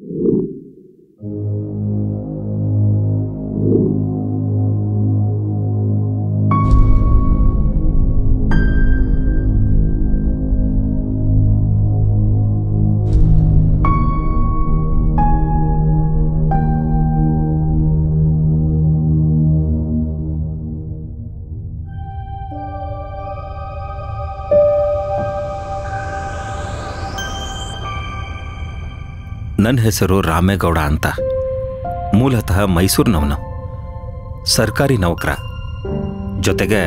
Thank you. ನನ್ನ ಹೆಸರು ರಾಮೇಗೌಡ ಅಂತ. ಮೂಲತಃ ಮೈಸೂರಿನವನು. ಸರ್ಕಾರಿ ನೌಕರ. ಜೊತೆಗೆ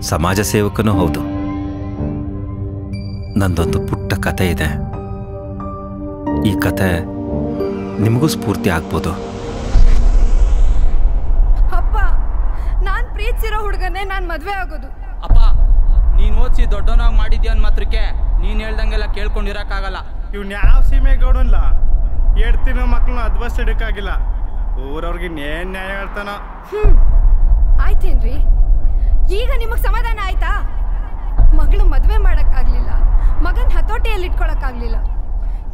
ಸಮಾಜ ಸೇವಕನೂ ಹೌದು. ನಂದೊಂದು ಪುಟ್ಟ ಕತೆ ಇದೆ. ಈ ಕತೆ ನಿಮಗೂ ಸ್ಫೂರ್ತಿ ಆಗ್ಬೋದು. ಅಪ್ಪ ನಾನ್ ಪ್ರೀತಿಸಿರೋ ಹುಡುಗನೇ ನಾನು ಮದುವೆ ಆಗೋದು. ಅಪ್ಪ ನೀನು ಓದಿಸಿ ದೊಡ್ಡವನಾಗಿ ಮಾಡಿದ್ಯ ಅನ್ನೋ ಮಾತ್ರಕ್ಕೆ ನೀನ್ ಹೇಳ್ದಂಗೆಲ್ಲ ಕೇಳ್ಕೊಂಡಿರಕ್ಕಾಗಲ್ಲ ಇವ್ನ ಯಾವ ಸೀಮೆ ಗೌಡನ್ಲ ಮಕ್ಕಳನ್ನ ಅದ್ವಸ್ ಇಡಕ್ಕಾಗಿಲ್ಲ ಊರವ್ರಿಗೆ ಇನ್ನೇನ್ ನ್ಯಾಯ ಹೇಳ್ತಾನೋ? ಆಯ್ತೇನ್ರಿ? ಈಗ ನಿಮಗ್ ಸಮಾಧಾನ ಆಯ್ತಾ? ಮಗಳು ಮದ್ವೆ ಮಾಡಕ್ಕಾಗ್ಲಿಲ್ಲ. ಮಗನ್ ಹತೋಟಿಯಲ್ಲಿ ಇಟ್ಕೊಳಕ್ಕಾಗ್ಲಿಲ್ಲ.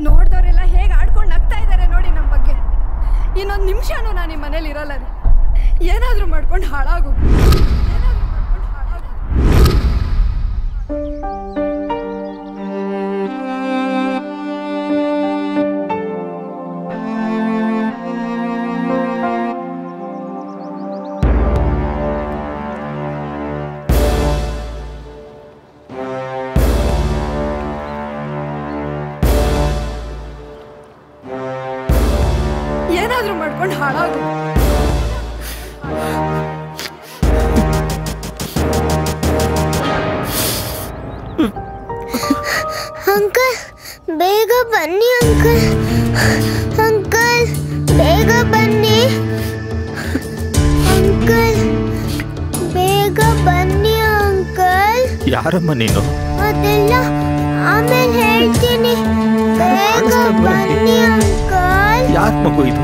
ನೋಡ್ದವ್ರೆಲ್ಲ ಹೇಗೆ ಆಡ್ಕೊಂಡು ನಗ್ತಾ ಇದ್ದಾರೆ ನೋಡಿ ನಮ್ಮ ಬಗ್ಗೆ. ಇನ್ನೊಂದು ನಿಮಿಷನೂ ನಾನು ಈ ಮನೇಲಿ ಇರಲ್ಲ ರೀ. ಏನಾದ್ರೂ ಮಾಡ್ಕೊಂಡು ಹಾಳಾಗು. ಯಾರಮ್ಮ ನೀನು ಅದೆಲ್ಲ ಆಮೇಲೆ ಹೇಳ್ತೀನಿ. ಮಗು ಇದು?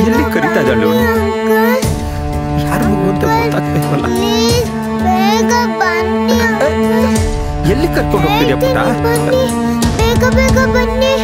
ಎಲ್ಲಿ ಕರಿತಾ ಇದ್ದಾಳೆ ಯಾರ ಮಗು ಅಂತ ಅಂಕಲ್ ಎಲ್ಲಿ ಕರ್ಕೊಂಡು ಹೋಗ್ತಿದ್ಯಾ ಬೇಗ ಬೇಗ ಬನ್ನಿ.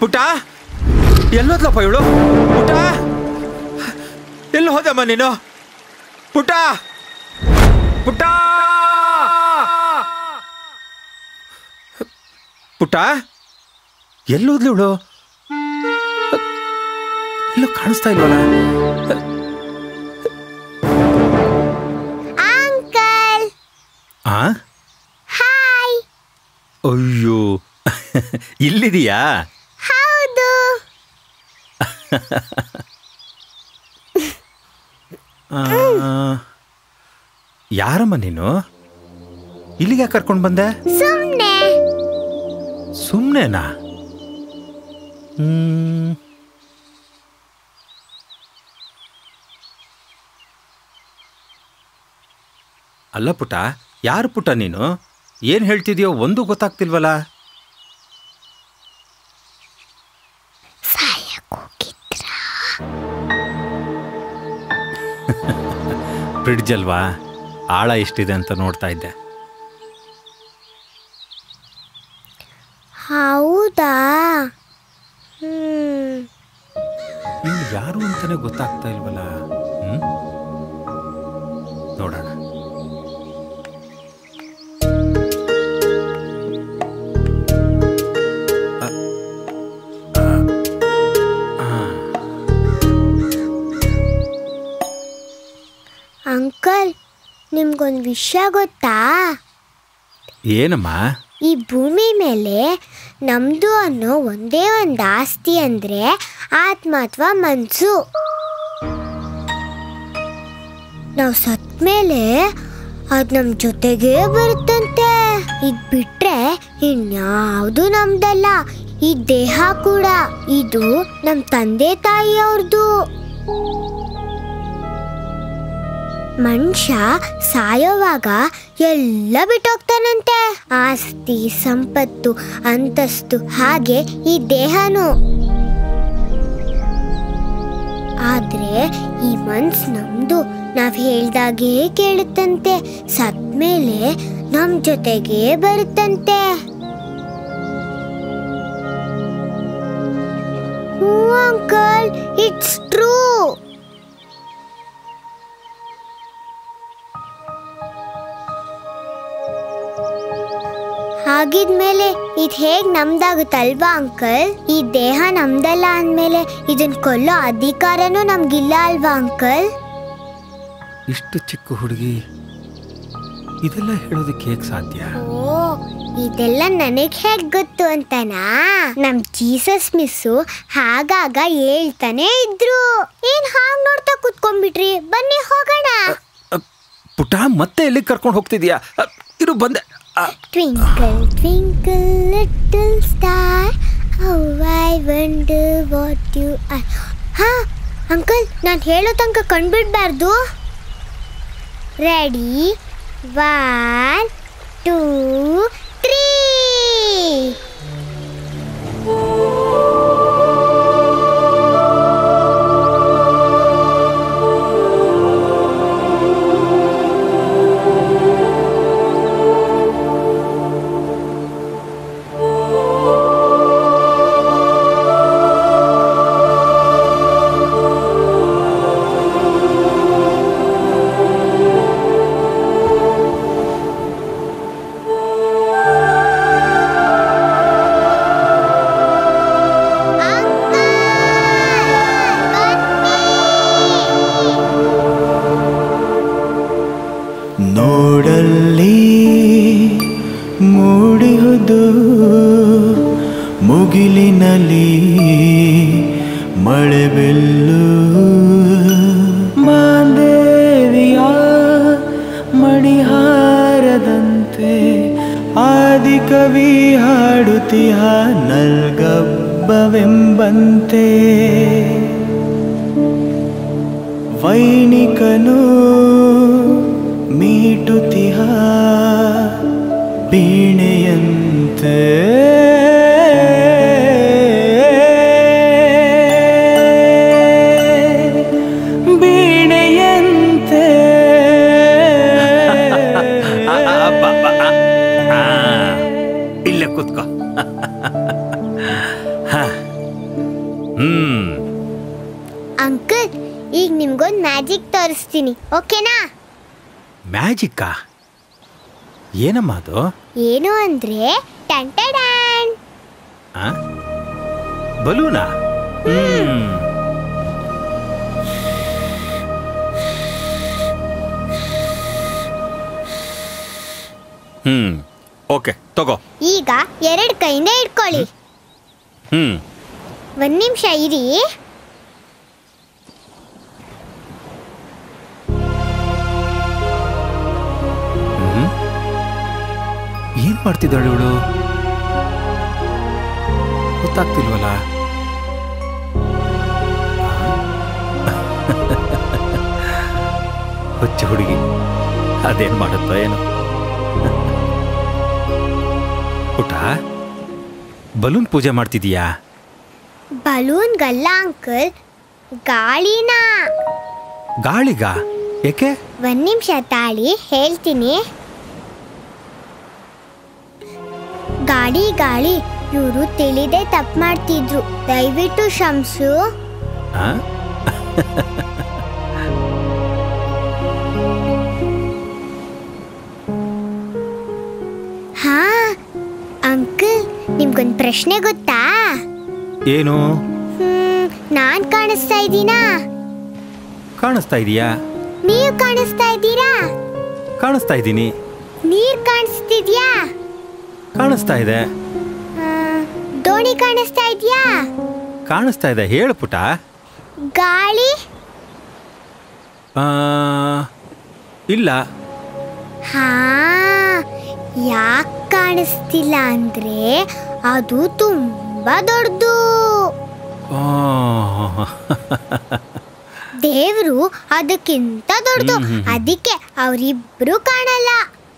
ಪುಟ್ಟ? ಎಲ್ಲೋದ್ಲಪ್ಪ ಇವಳು? ಪುಟ್ಟ? ಎಲ್ಲಿ ಹೋದಮ್ಮ ನೀನು? ಪುಟ್ಟ? ಪುಟ್ಟ? ಪುಟ್ಟ? ಎಲ್ಲೋದ್ಲು ಇವಳು? ಎಲ್ಲೋ ಕಾಣಿಸ್ತಾ ಇಲ್ವಲ್ಲ? ಅಯ್ಯೋ. ಇಲ್ಲಿದೀಯಾ? ಯಾರಮ್ಮ ನೀನು? ಇಲ್ಲಿಗೆ ಕರ್ಕೊಂಡು ಬಂದೆ? ಸುಮ್ನೆ. ಸುಮ್ಮನೆನಾ ಅಲ್ಲ ಪುಟ ಯಾರು ಪುಟ ನೀನು? ಏನು ಹೇಳ್ತಿದ್ಯೋ ಒಂದು ಗೊತ್ತಾಗ್ತಿಲ್ವಲ್ಲ? ಫ್ರಿಡ್ಜ್ ಅಲ್ವಾ? ಆಳ ಎಷ್ಟಿದೆ ಅಂತ ನೋಡ್ತಾ ಇದ್ದೆ. ಹೌದಾ? ಯಾರು ಅಂತಾನೆ ಗೊತ್ತಾಗ್ತಾ ಇಲ್ವಲ್ಲ? ನಿಮ್ಗೊಂದು ವಿಷಯ ಗೊತ್ತಾ? ಏನಮ್ಮ? ಈ ಭೂಮಿ ಮೇಲೆ ನಮ್ದು ಅನ್ನೋ ಒಂದೇ ಒಂದು ಆಸ್ತಿ ಅಂದ್ರೆ ಆತ್ಮ ಅಥವಾ ಮನ್ಸು. ನಾವು ಸತ್ ಮೇಲೆ ಅದು ನಮ್ಮ ಜೊತೆಗೆ ಬರುತ್ತಂತೆ. ಇದ್ ಬಿಟ್ರೆ ಇನ್ಯಾವುದು ನಮ್ದಲ್ಲ. ಈ ದೇಹ ಕೂಡ. ಇದು ನಮ್ಮ ತಂದೆ ತಾಯಿಯವ್ರದ್ದು ಮನುಷ್ಯ ಸಾಯೋವಾಗ ಎಲ್ಲ ಬಿಟ್ಟೋಗ್ತಾನಂತೆ. ಆಸ್ತಿ, ಸಂಪತ್ತು, ಅಂತಸ್ತು, ಹಾಗೆ ಈ ದೇಹನು. ಆದ್ರೆ ಈ ಮನ್ಸ್ ನಮ್ದು, ನಾವ್ ಹೇಳ್ದಾಗೆ ಕೇಳುತ್ತಂತೆ. ಸತ್ಮೇಲೆ ನಮ್ ಜೊತೆಗೆ ಬರುತ್ತಂತೆ. Uncle, it's true. ಹಾಗಿದ್ಮೇಲೆ ಇದು ಹೇಗ್ ನಮ್ದಾಗುತ್ತಲ್ವಾ ಅಂಕಲ್? ಈ ದೇಹ ನಮ್ದಲ್ಲ ಅಂದ್ಮೇಲೆ ಇದನ್ ಕೊಲ್ಲೋ ಅಧಿಕಾರನೂ ನಮ್ಗಿಲ್ಲ ಅಲ್ವಾ ಅಂಕಲ್? ಇಷ್ಟು ಚಿಕ್ಕ ಹುಡುಗಿ ಇದೆಲ್ಲ ಹೇಳೋದಕ್ಕೆ ಹೇಗೆ ಸಾಧ್ಯ? ಓ ಇದೆಲ್ಲ ನನಗ್ ಹೇಗ್ ಗೊತ್ತು ಅಂತನಾ? ನಮ್ ಜೀಸಸ್ ಮಿಸ್ಸು ಹಾಗಾಗ ಹೇಳ್ತಾನೆ ಇದ್ರು. ಏನ್ ಹಾಗ್ ನೋಡ್ತಾ ಕುತ್ಕೊಂಡ್ಬಿಟ್ರಿ? ಬನ್ನಿ ಹೋಗೋಣ. ಪುಟ ಮತ್ತೆ ಎಲ್ಲಿ ಕರ್ಕೊಂಡು ಹೋಗ್ತಿದ್ಯಾ? ಇರು ಬಂದೆ. ಅ, twinkle twinkle little star how I wonder what you are ಹಾ ಅಂಕಲ್ ನಾನು ಹೇಳೋ ತನಕ ಕಂಡ್ಬಿಡ್ಬಾರ್ದು ರೆಡಿ ಒನ್ ಟೂ ಆದಿಕವಿ ಹಾಡುತ್ತಿಹ ನಲ್ಗಬ್ಬವೆಂಬಂತೆ. ವೈಣಿಕನು ಮೀಟುತಿಹ ಬೀಣೆಯಂತೆ. ಕೂತ್ಕೋ. ಹ್ಮ್. ಅಂಕಲ್ ಈಗ ನಿಮ್ಗೊಂದು ಮ್ಯಾಜಿಕ್ ತೋರಿಸ್ತೀನಿ ಓಕೆನಾ? ಮ್ಯಾಜಿಕ್ಕಾ? ಏನಮ್ಮ ಅದು? ಏನು ಅಂದ್ರೆ ಟಂಟಡಾನ್ ಆ? ಬಲೂನಾ? ಹ್ಮ್. ಹ್ಮ್. ಓಕೆ ತಗೋ. ಈಗ ಎರಡು ಕೈಯಿಂದ ಇಟ್ಕೊಳ್ಳಿ ಹ್ಮ್. ಒಂದ್ ನಿಮಿಷ ಇರಿ. ಏನ್ ಮಾಡ್ತಿದ್ದಾಳೆ ಇವಳು? ಗೊತ್ತಾಗ್ತಿಲ್ವಲ್ಲ? ಹುಚ್ಚ ಹುಡುಗಿ ಅದೇನ್ ಮಾಡುತ್ತೋ ಏನೋ. ಪುಟ ಬಲೂನ್ ಪೂಜೆ ಮಾಡ್ತಿದೀಯಾ? ಬಲೂನ್ಗಲ್ಲ ಅಂಕಲ್ ಗಾಳಿನ. ಗಾಳಿಗ? ಏಕೆ? ಒಂದ್ ನಿಮಿಷ ತಾಳಿ ಹೇಳ್ತೀನಿ. ಗಾಳಿ ಗಾಳಿ ಇವರು ತಿಳಿದೇ ತಪ್ಪು ಮಾಡ್ತಿದ್ರು. ದಯವಿಟ್ಟು ಕ್ಷಮ್ಸು ಪ್ರಶ್ನೆ ಗೊತ್ತಾ? ಏನು? ನಾನ್ ಕಾಣಿಸ್ತಾ ಇದ್ದೀನಾ? ಕಾಣಿಸ್ತಾ ಇದೀಯಾ? ನೀವು ಕಾಣಿಸ್ತಾ ಇದ್ದೀರಾ? ಕಾಣಿಸ್ತಾ ಇದ್ದೀನಿ. ನೀರ್ ಕಾಣಿಸ್ತಿದ್ಯಾ? ಕಾಣಿಸ್ತಾ ಇದೆ. ದೋಣಿ ಕಾಣಿಸ್ತಾ ಇದೆಯಾ? ಕಾಣಿಸ್ತಾ ಇದೆ ಹೇಳು ಪುಟ. ಗಾಳಿ? ಆ, ಇಲ್ಲ. ಹಾ ಯಾಕೆ ಕಾಣಿಸ್ತಿಲ್ಲ ಅಂದ್ರೆ ಅದು ತುಂಬಾ ದೊಡ್ಡದು. ಆ, ದೇವ್ರು ಅದಕ್ಕಿಂತ ದೊಡ್ಡದು. ಅದಕ್ಕೆ ಅವರಿಬ್ರು ಕಾಣಲ್ಲ.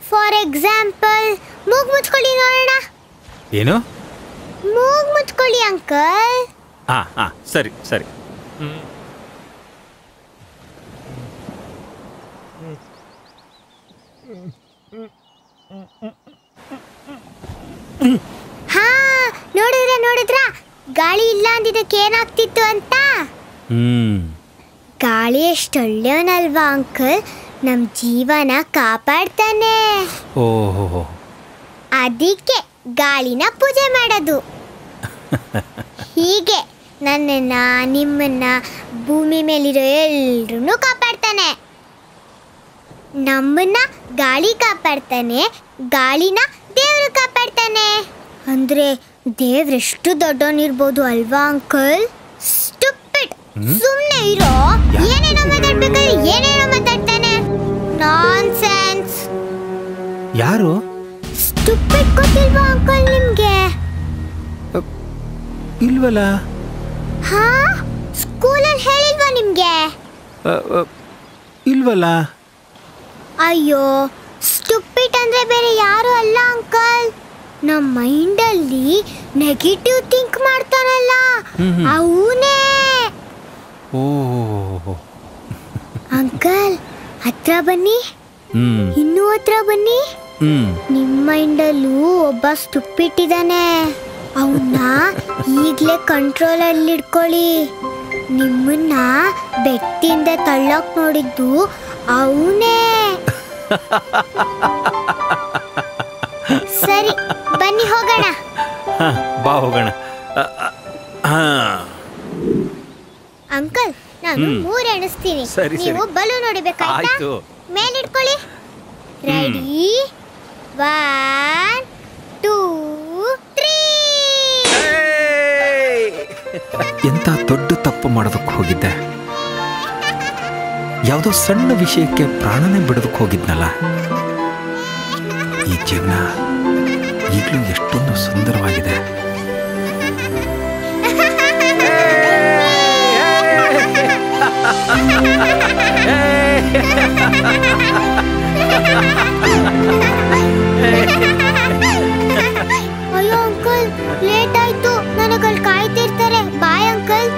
ಫಾರ್ ಎಕ್ಸಾಂಪಲ್ ಮೂಗ್ ಮುಚ್ಕೊಳ್ಳಿ ನೋಡೋಣ. ಏನು? ಮೂಗ್ ಮುಚ್ಕೊಳ್ಳಿ ಅಂಕಲ್. ಹಾ ಹಾ ಸರಿ ಸರಿ ಹಾ ನೋಡಿದ್ರ ಗಾಳಿ ಇಲ್ಲ ಅಂದಿದ್ದಕ್ಕೆ ಏನಾಗ್ತಿತ್ತು ಅಂತ? ಗಾಳಿ ಎಷ್ಟು ಒಳ್ಳೆಯವನಲ್ವಾ ಅಂಕಲ್? ನಮ್ಮ ಜೀವನ ಕಾಪಾಡ್ತಾನೆ. ಓಹೋ ಅದಕ್ಕೆ ಗಾಳಿನ ಪೂಜೆ ಮಾಡೋದು. ಹೀಗೆ ನನ್ನನ್ನ ನಿಮ್ಮನ್ನ ಭೂಮಿ ಮೇಲಿರೋ ಎಲ್ರೂ ಕಾಪಾಡ್ತಾನೆ. ನಮ್ಮನ್ನ ಗಾಳಿ ಕಾಪಾಡ್ತಾನೆ ಗಾಳಿನ ದೇವರು ಕಾಪಾಡ್ತಾನೆ. ಅಂದ್ರೆ ದೇವ್ರೆಷ್ಟು ದೊಡ್ಡವನಿರ್ಬೋದು ಅಲ್ವಾ ಅಂಕಲ್? ಸ್ಟುಪಿಡ್ ಸುಮ್ಮನೆ ಇರೋ. ಏನೇನೋ ಮಾತಾಡ್ಬೇಕಾದ್ರೆ ಏನೇನೋ ಮಾತಾಡ್ತಾನೆ. ನಾನ್ಸೆನ್ಸ್ ಯಾರು? ಸ್ಟುಪಿಡ್ ಗೊತ್ತಿಲ್ವಾ ಅಂಕಲ್ ನಿಮ್ಗೆ? ಇಲ್ವಲ್ಲ? ಹಾ? ಸ್ಕೂಲಲ್ಲಿ ಹೇಳಿಲ್ವಾ ನಿಮ್ಗೆ? ಇಲ್ವಲ್ಲ? ಅಯ್ಯೋ ಸ್ಟುಪಿಟ್ ಅಂದ್ರೆ ಬೇರೆ ಯಾರು ಅಲ್ಲ ಅಂಕಲ್. ನಮ್ಮ ಮೈಂಡಲ್ಲಿ ನೆಗೆಟಿವ್ ಥಿಂಕ್ ಮಾಡ್ತಾರಲ್ಲ. ಅವನೇ. ಅಂಕಲ್ ಹತ್ರ ಬನ್ನಿ. ಇನ್ನೂ ಹತ್ರ ಬನ್ನಿ. ನಿಮ್ಮ ಮೈಂಡಲ್ಲೂ ಒಬ್ಬ ಸ್ಟುಪಿಟ್ ಇದ್ದಾನೆ ಅವನ್ನ ಈಗಲೇ ಕಂಟ್ರೋಲಲ್ಲಿ ಇಟ್ಕೊಳ್ಳಿ ನಿಮ್ಮನ್ನ ಬೆಟ್ಟಿಂದ ತಳ್ಳಕ್ ನೋಡಿದ್ದು ಅವನೇ. ಸರಿ. ಬನ್ನಿ ಹೋಗೋಣ. ಹ, ಬಾ ಹೋಗೋಣ. ಅಂಕಲ್ ನಾನು. ಮೂರ್ ಎಣಿಸ್ತೀನಿ. ಸರಿ, ನೀವು. ಬಲೂನ್ ಹೊಡಿಬೇಕಾಯ್ತಾ ಆಯ್ತು. ಮೇಲಿಟ್ಕೊಳ್ಳಿ. ರೆಡಿ? One two three. ಎಂತ ದೊಡ್ಡ ತಪ್ಪು ಮಾಡೋದಕ್ಕೆ ಹೋಗಿದ್ದೆ? ಯಾವುದೋ ಸಣ್ಣ ವಿಷಯಕ್ಕೆ ಪ್ರಾಣನೇ ಬಿಡೋದಕ್ಕೆ ಹೋಗಿದ್ನಲ್ಲ? ಈ ಜೀವನ ಈಗಲೂ ಎಷ್ಟೊಂದು ಸುಂದರವಾಗಿದೆ. ಅಯ್ಯೋ ಅಂಕಲ್ ಲೇಟ್ ಆಯ್ತು. ನನಗಲ್ಲಿ ಕಾಯ್ತಿರ್ತಾರೆ ಬಾಯ್ ಅಂಕಲ್.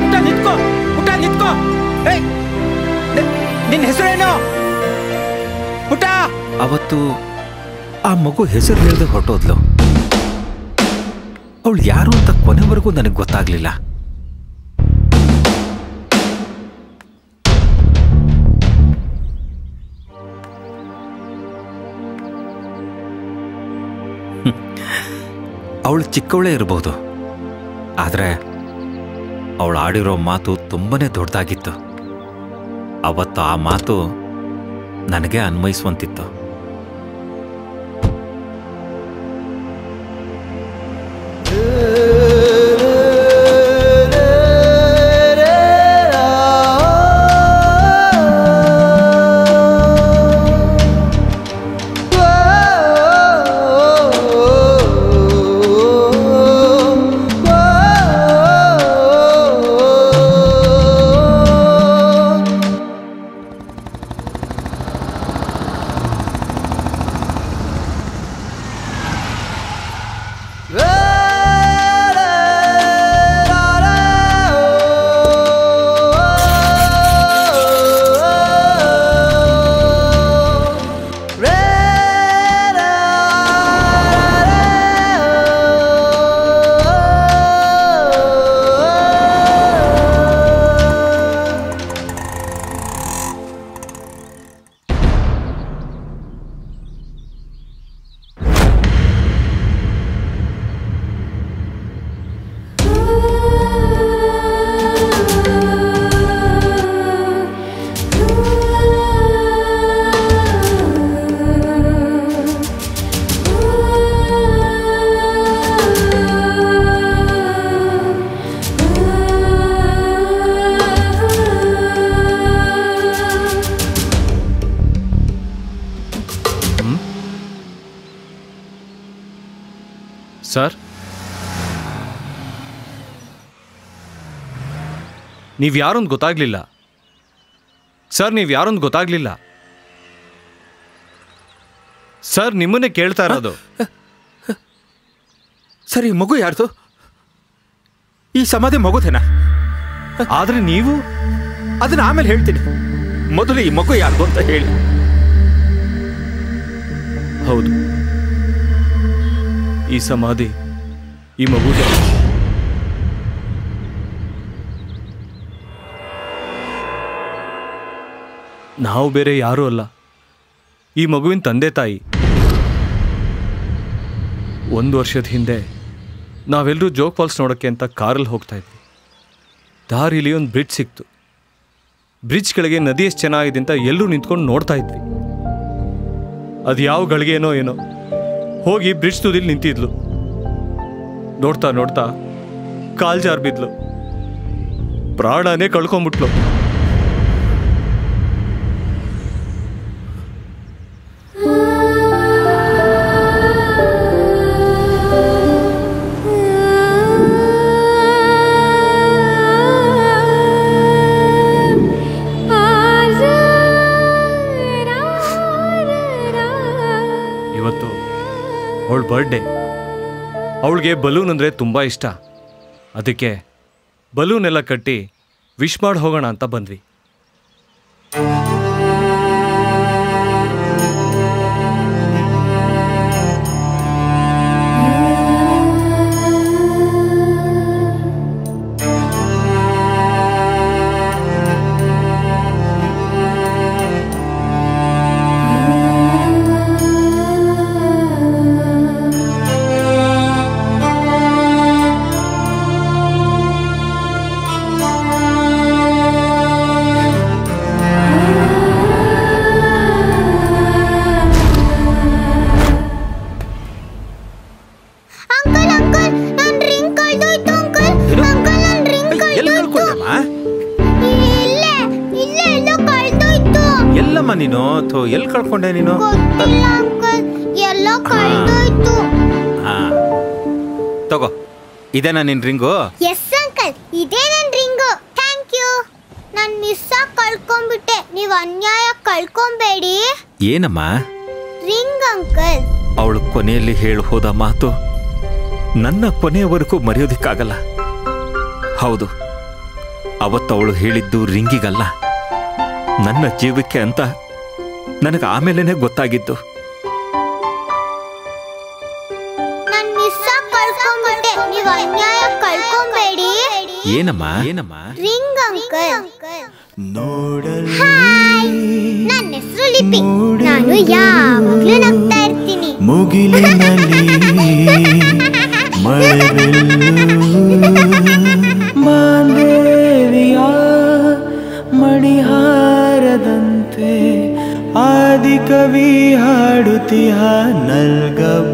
ಪುಟ ನಿಂತ್ಕೋ ಪುಟ ನಿಂತ್ಕೋ. ನಿನ್ನ ಹೆಸರೇನು? ಪುಟ ಅವತ್ತು ಮಗು ಹೆಸರು ಹೇಳಿದೆ ಹೊರಟೋದ್ಲು. ಅವಳು ಯಾರು ಅಂತ ಕೊನೆವರೆಗೂ ನನಗೆ ಗೊತ್ತಾಗ್ಲಿಲ್ಲ. ಅವಳು ಚಿಕ್ಕವಳೇ ಇರಬಹುದು ಆದರೆ ಅವಳು ಆಡಿರೋ ಮಾತು ತುಂಬನೇ ದೊಡ್ಡದಾಗಿತ್ತು. ಅವತ್ತು ಆ ಮಾತು ನನಗೆ ಅನ್ವಯಿಸುವಂತಿತ್ತು. ನೀವು ಯಾರೊಂದು ಗೊತ್ತಾಗ್ಲಿಲ್ಲ? ಸರ್ ನೀವು ಯಾರೊಂದು ಗೊತ್ತಾಗ್ಲಿಲ್ಲ? ಸರ್ ನಿಮ್ಮನ್ನೇ ಕೇಳ್ತಾ ಇರೋದು. ಸರ್ ಈ ಮಗು ಯಾರ್ದು? ಈ ಸಮಾಧಿ ಮಗುದೇನಾ? ಆದರೆ ನೀವು? ಅದನ್ನ ಆಮೇಲೆ ಹೇಳ್ತೀನಿ. ಮೊದಲು ಈ ಮಗು ಯಾರ್ದು ಅಂತ ಹೇಳಿ. ಹೌದು. ಈ ಸಮಾಧಿ ಈ ಮಗುಗೆ ನಾವು ಬೇರೆ ಯಾರೂ ಅಲ್ಲ. ಈ ಮಗುವಿನ ತಂದೆ ತಾಯಿ. ಒಂದು ವರ್ಷದ ಹಿಂದೆ ನಾವೆಲ್ಲರೂ ಜೋಗ್ ಫಾಲ್ಸ್ ನೋಡೋಕ್ಕೆ ಅಂತ ಕಾರಲ್ಲಿ ಹೋಗ್ತಾ ಇದ್ವಿ. ದಾರಿಲಿ ಒಂದು ಬ್ರಿಡ್ಜ್ ಸಿಕ್ತು. ಬ್ರಿಡ್ಜ್ ಕೆಳಗೆ ನದಿ ಎಷ್ಟು ಚೆನ್ನಾಗಿದೆ ಅಂತ ಎಲ್ಲರೂ ನಿಂತ್ಕೊಂಡು ನೋಡ್ತಾ ಇದ್ವಿ. ಅದು ಯಾವ ಗಳಿಗೆನೋ ಏನೋ. ಹೋಗಿ ಬ್ರಿಡ್ಜ್ ತುದಿಲಿ ನಿಂತಿದ್ಲು. ನೋಡ್ತಾ ನೋಡ್ತಾ ಕಾಲ್ ಜಾರ್ ಬಿದ್ಲು. ಪ್ರಾಣನೇ ಕಳ್ಕೊಂಬಿಟ್ಲು. ಬರ್ಡೇ ಅವಳಿಗೆ ಬಲೂನ್ ಅಂದರೆ ತುಂಬ ಇಷ್ಟ. ಅದಕ್ಕೆ ಬಲೂನ್ ಎಲ್ಲ ಕಟ್ಟಿ ವಿಶ್ ಮಾಡಿ ಹೋಗೋಣ ಅಂತ ಬಂದ್ವಿ. ಎಲ್ಲಿ ಕಳ್ಕೊಂಡೆ ನೀನು? ತಗೋ ಇದೇನಾ ನಿನ್ ರಿಂಗು? ಎಸ್ ಅಂಕಲ್ ಇದೇ ನನ್ ರಿಂಗು. ಥ್ಯಾಂಕ್ ಯು ನಾನ್ ಮಿಸ್ ಆಗಿ ಕಳ್ಕೊಂಡ್ಬಿಟ್ಟೆ ನೀವ್ ಅನ್ಯಾಯ ಕಳ್ಕೊಂಬೇಡಿ. ಏನಮ್ಮ? ರಿಂಗ್ ಅಂಕಲ್ ಅವಳು ಕೊನೆಯಲ್ಲಿ ಹೇಳಿ ಹೋದ ಮಾತು. ನನ್ನ ಕೊನೆಯವರೆಗೂ ಮರೆಯೋದಿಕ್ಕಾಗಲ್ಲ. ಹೌದು ಅವತ್ತು ಅವಳು ಹೇಳಿದ್ದು ರಿಂಗಿಗಲ್ಲ. ನನ್ನ ಜೀವಕ್ಕೆ ಅಂತ ನನಗೆ ಆಮೇಲೆನೆ ಗೊತ್ತಾಗಿದ್ದು. ಏನಮ್ಮ? ಏನಮ್ಮ? Ring uncle. ನನ್ನ ಹೆಸರು ಲಿಪಿ. ನಾನು ಯಾವಾಗ್ಲೂ ನಗ್ತಾ ಇರ್ತೀನಿ. ಮುಗಿಲಿನಲ್ಲಿ ಆದಿಕವಿ ಹಾಡುತ್ತಿಹ ನಲ್ಗಬ್ಬವೆಂಬಂತೆ